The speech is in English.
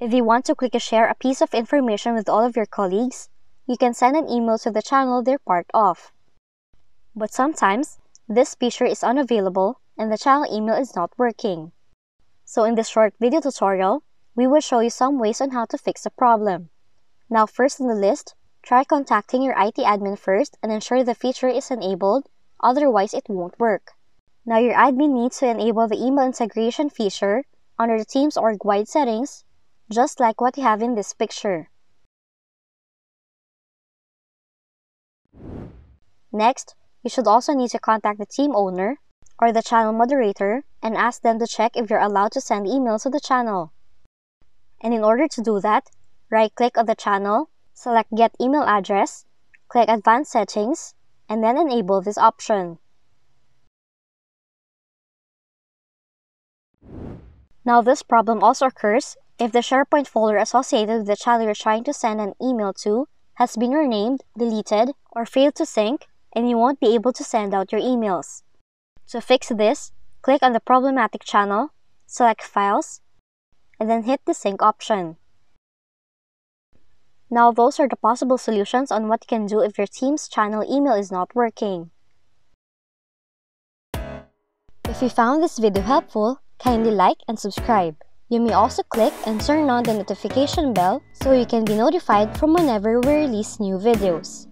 If you want to quickly share a piece of information with all of your colleagues, you can send an email to the channel they're part of. But sometimes, this feature is unavailable and the channel email is not working. So in this short video tutorial, we will show you some ways on how to fix the problem. Now first on the list, try contacting your IT admin first and ensure the feature is enabled, otherwise it won't work. Now your admin needs to enable the email integration feature under the Teams org-wide settings, just like what you have in this picture. Next, you should also need to contact the team owner or the channel moderator and ask them to check if you're allowed to send emails to the channel. And in order to do that, right-click on the channel, select Get Email Address, click Advanced Settings, and then enable this option. Now this problem also occurs if the SharePoint folder associated with the channel you're trying to send an email to has been renamed, deleted, or failed to sync, and you won't be able to send out your emails. To fix this, click on the problematic channel, select Files, and then hit the Sync option. Now those are the possible solutions on what you can do if your team's channel email is not working. If you found this video helpful, kindly like and subscribe. You may also click and turn on the notification bell so you can be notified from whenever we release new videos.